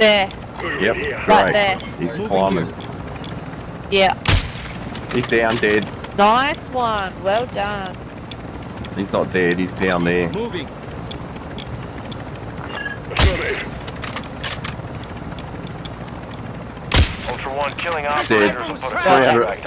There. Yep, Right there. He's climbing. Yeah. He's down dead. Nice one. Well done. He's not dead, he's down there. Moving. Ultra One, killing Dead. operators Three hundred-